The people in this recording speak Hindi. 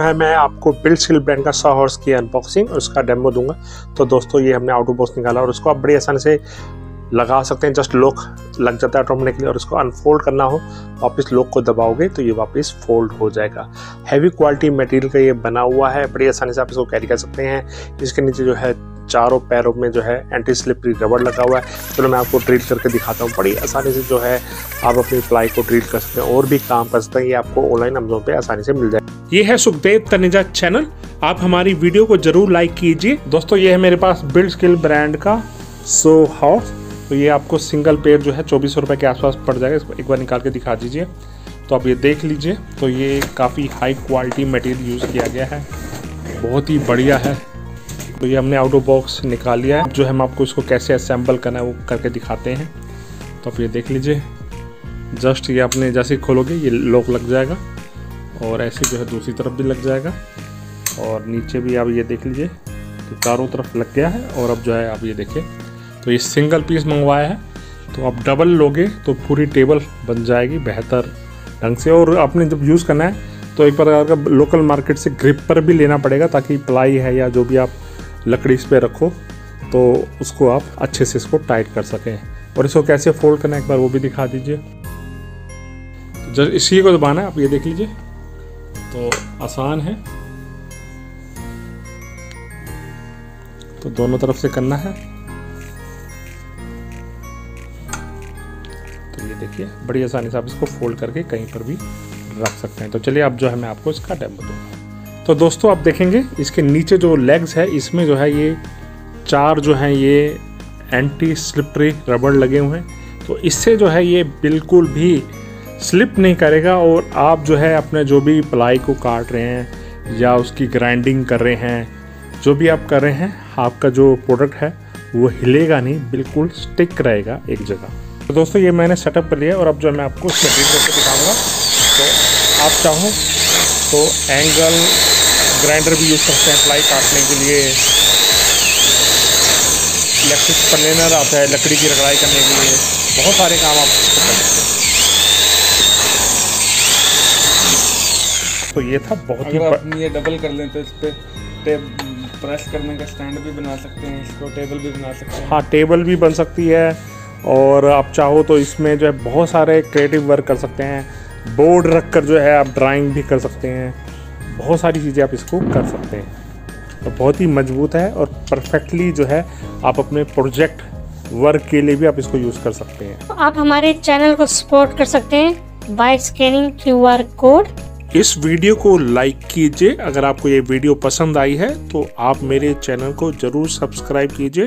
है, मैं आपको बिल्ड स्किल ब्रांड का सौ हॉर्स की अनबॉक्सिंग और उसका डेमो दूँगा। तो दोस्तों, ये हमने आउटो बॉक्स निकाला और उसको आप बड़ी आसानी से लगा सकते हैं। जस्ट लॉक लग जाता है ऑटोमेटिकली और उसको अनफोल्ड करना हो, वापस लॉक को दबाओगे तो ये वापस फोल्ड हो जाएगा। हैवी क्वालिटी मटेरियल का ये बना हुआ है, बड़ी आसानी से आप इसको कैरी कर सकते हैं। इसके नीचे जो है, चारों पैरों में जो है एंटी स्लिपरी रबड़ लगा हुआ है। चलो तो मैं आपको ड्रिल करके दिखाता हूँ। बड़ी आसानी से जो है, आप अपनी प्लाई को ड्रिल कर सकते हैं और भी काम कर सकते हैं। ये आपको ऑनलाइन अमेजोन पर आसानी से मिल जाए ये है सुखदेव तनेजा चैनल। आप हमारी वीडियो को ज़रूर लाइक कीजिए। दोस्तों, ये है मेरे पास बिल्ड स्किल ब्रांड का सो हाउस तो ये आपको सिंगल पेयर जो है चौबीस सौ के आसपास पड़ जाएगा। इसको एक बार निकाल के दिखा दीजिए। तो आप ये देख लीजिए। तो ये काफ़ी हाई क्वालिटी मटेरियल यूज़ किया गया है। बहुत ही बढ़िया है। तो ये हमने आउट ऑफ़ बॉक्स निकाल लिया है। जो हम आपको इसको कैसे असेंबल करना है वो करके दिखाते हैं। तो आप ये देख लीजिए। जस्ट ये आपने जैसे खोलोगे, ये लॉक लग जाएगा। और ऐसे जो है दूसरी तरफ़ भी लग जाएगा। और नीचे भी आप ये देख लीजिए तो चारों तरफ़ लग गया है और अब जो है आप ये देखिए। तो ये सिंगल पीस मंगवाया है। तो आप डबल लोगे तो पूरी टेबल बन जाएगी बेहतर ढंग से। और आपने जब यूज़ करना है तो एक प्रकार का लोकल मार्केट से ग्रिप पर भी लेना पड़ेगा ताकि प्लाई है या जो भी आप लकड़ी इस पर रखो तो उसको आप अच्छे से इसको टाइट कर सकें। और इसको कैसे फोल्ड करना है, एक बार वो भी दिखा दीजिए। जब इसी को दबाना है, आप ये देख लीजिए। तो आसान है। तो दोनों तरफ़ से करना है। तो ये देखिए, बड़ी आसानी से आप इसको फोल्ड करके कहीं पर भी रख सकते हैं। तो चलिए अब जो है मैं आपको इसका डेमो दूँगा। तो दोस्तों, आप देखेंगे, इसके नीचे जो लेग्स है, इसमें जो है ये चार जो है ये एंटी स्लिपरी रबड़ लगे हुए हैं। तो इससे जो है ये बिल्कुल भी स्लिप नहीं करेगा और आप जो है अपने जो भी प्लाई को काट रहे हैं या उसकी ग्राइंडिंग कर रहे हैं, जो भी आप कर रहे हैं, आपका जो प्रोडक्ट है, वो हिलेगा नहीं, बिल्कुल स्टिक रहेगा एक जगह। तो दोस्तों, ये मैंने सेटअप कर लिया और अब जो मैं आपको इसमें रीड करके दिखाऊँगा। तो आप चाहो तो एंगल ग्राइंडर भी यूज़ करते हैं प्लाई काटने के लिए। इलेक्ट्रिक प्लेनर आता है लकड़ी की रगड़ाई करने के लिए। बहुत सारे काम आप कर सकते हैं। तो ये था बहुत ही अगर आप ये डबल कर लें तो इस पे प्रेस करने का स्टैंड भी बना सकते हैं इसको टेबल भी बना सकते हैं। हाँ टेबल भी बन सकती है और आप चाहो तो इसमें जो है बहुत सारे क्रिएटिव वर्क कर सकते हैं बोर्ड रख कर जो है आप ड्राइंग भी कर सकते हैं बहुत सारी चीज़ें आप इसको कर सकते हैं। तो बहुत ही मज़बूत है और परफेक्टली जो है आप अपने प्रोजेक्ट वर्क के लिए भी आप इसको यूज़ कर सकते हैं। आप हमारे चैनल को सपोर्ट कर सकते हैं by scanning Q R code इस वीडियो को लाइक कीजिए। अगर आपको ये वीडियो पसंद आई है तो आप मेरे चैनल को ज़रूर सब्सक्राइब कीजिए।